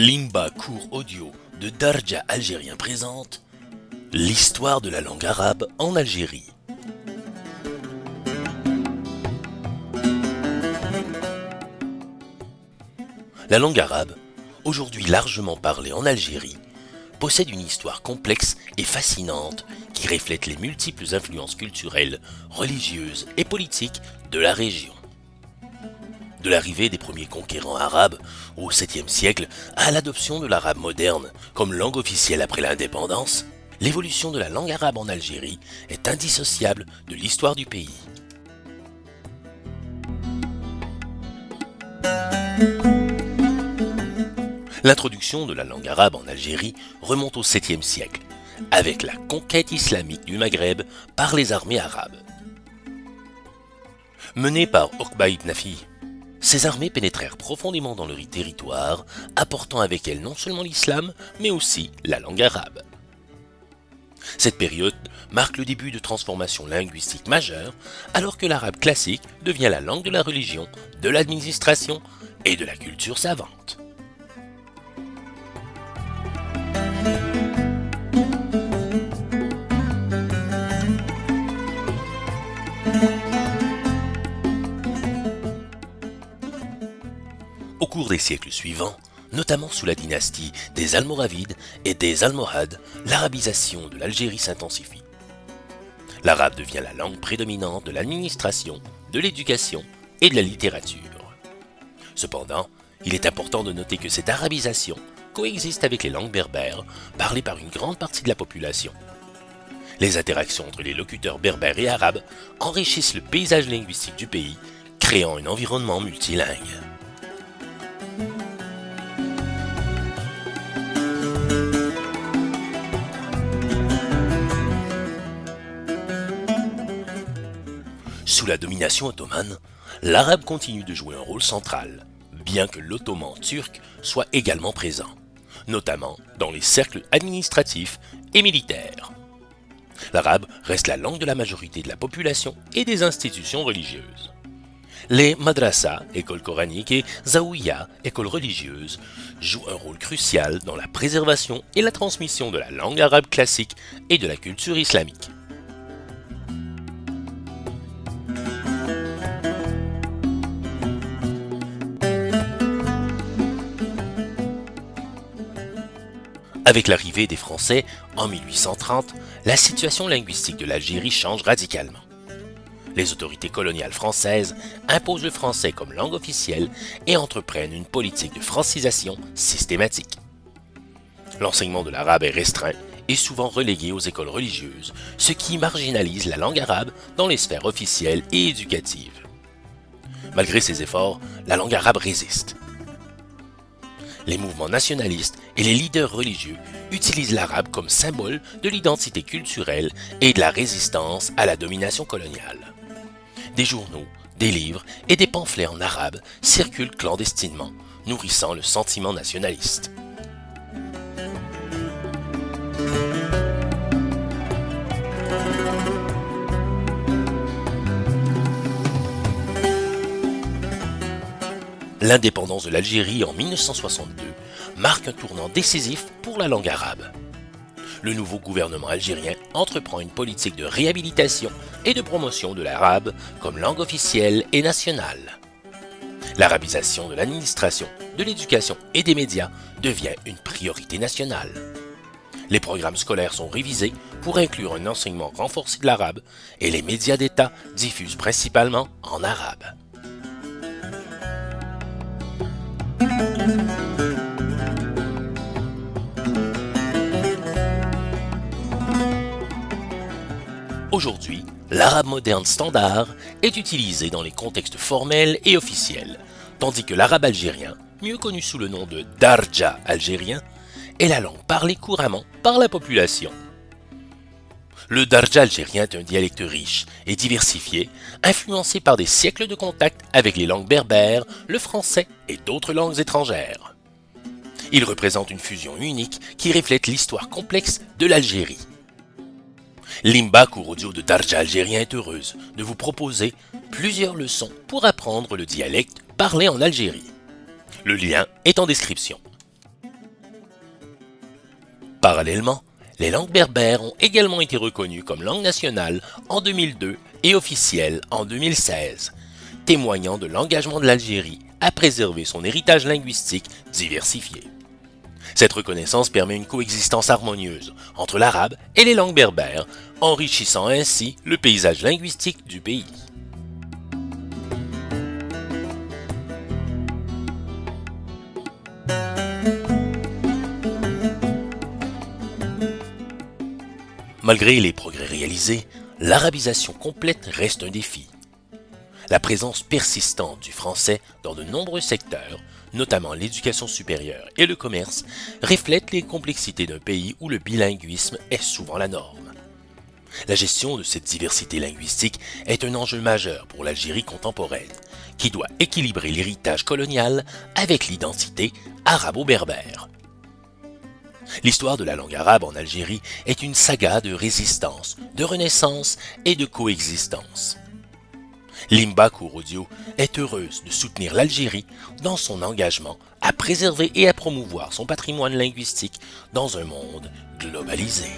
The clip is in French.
Limba cours audio de Darja Algérien présente L'histoire de la langue arabe en Algérie. La langue arabe, aujourd'hui largement parlée en Algérie, possède une histoire complexe et fascinante qui reflète les multiples influences culturelles, religieuses et politiques de la région. De l'arrivée des premiers conquérants arabes au 7e siècle à l'adoption de l'arabe moderne comme langue officielle après l'indépendance, l'évolution de la langue arabe en Algérie est indissociable de l'histoire du pays. L'introduction de la langue arabe en Algérie remonte au 7e siècle, avec la conquête islamique du Maghreb par les armées arabes. Menées par Okba ibn Nafi, ces armées pénétrèrent profondément dans leur territoire, apportant avec elles non seulement l'islam, mais aussi la langue arabe. Cette période marque le début de transformations linguistiques majeures, alors que l'arabe classique devient la langue de la religion, de l'administration et de la culture savante. Des siècles suivants, notamment sous la dynastie des Almoravides et des Almohades, l'arabisation de l'Algérie s'intensifie. L'arabe devient la langue prédominante de l'administration, de l'éducation et de la littérature. Cependant, il est important de noter que cette arabisation coexiste avec les langues berbères parlées par une grande partie de la population. Les interactions entre les locuteurs berbères et arabes enrichissent le paysage linguistique du pays, créant un environnement multilingue. Sous la domination ottomane, l'arabe continue de jouer un rôle central, bien que l'ottoman turc soit également présent, notamment dans les cercles administratifs et militaires. L'arabe reste la langue de la majorité de la population et des institutions religieuses. Les madrasas, écoles coraniques, et zaouïa, écoles religieuses, jouent un rôle crucial dans la préservation et la transmission de la langue arabe classique et de la culture islamique. Avec l'arrivée des Français en 1830, la situation linguistique de l'Algérie change radicalement. Les autorités coloniales françaises imposent le français comme langue officielle et entreprennent une politique de francisation systématique. L'enseignement de l'arabe est restreint et souvent relégué aux écoles religieuses, ce qui marginalise la langue arabe dans les sphères officielles et éducatives. Malgré ces efforts, la langue arabe résiste les mouvements nationalistes et les leaders religieux utilisent l'arabe comme symbole de l'identité culturelle et de la résistance à la domination coloniale. Des journaux, des livres et des pamphlets en arabe circulent clandestinement, nourrissant le sentiment nationaliste. L'indépendance de l'Algérie en 1962 marque un tournant décisif pour la langue arabe. Le nouveau gouvernement algérien entreprend une politique de réhabilitation et de promotion de l'arabe comme langue officielle et nationale. L'arabisation de l'administration, de l'éducation et des médias devient une priorité nationale. Les programmes scolaires sont révisés pour inclure un enseignement renforcé de l'arabe et les médias d'État diffusent principalement en arabe. Aujourd'hui, l'arabe moderne standard est utilisé dans les contextes formels et officiels, tandis que l'arabe algérien, mieux connu sous le nom de Darja algérien, est la langue parlée couramment par la population. Le Darja algérien est un dialecte riche et diversifié, influencé par des siècles de contact avec les langues berbères, le français et d'autres langues étrangères. Il représente une fusion unique qui reflète l'histoire complexe de l'Algérie. Limba cours de Darja algérien est heureuse de vous proposer plusieurs leçons pour apprendre le dialecte parlé en Algérie. Le lien est en description. Parallèlement, les langues berbères ont également été reconnues comme langue nationale en 2002 et officielles en 2016, témoignant de l'engagement de l'Algérie à préserver son héritage linguistique diversifié. Cette reconnaissance permet une coexistence harmonieuse entre l'arabe et les langues berbères, enrichissant ainsi le paysage linguistique du pays. Malgré les progrès réalisés, l'arabisation complète reste un défi. La présence persistante du français dans de nombreux secteurs, notamment l'éducation supérieure et le commerce, reflète les complexités d'un pays où le bilinguisme est souvent la norme. La gestion de cette diversité linguistique est un enjeu majeur pour l'Algérie contemporaine, qui doit équilibrer l'héritage colonial avec l'identité arabo-berbère. L'histoire de la langue arabe en Algérie est une saga de résistance, de renaissance et de coexistence. Limba Kouroudio est heureuse de soutenir l'Algérie dans son engagement à préserver et à promouvoir son patrimoine linguistique dans un monde globalisé.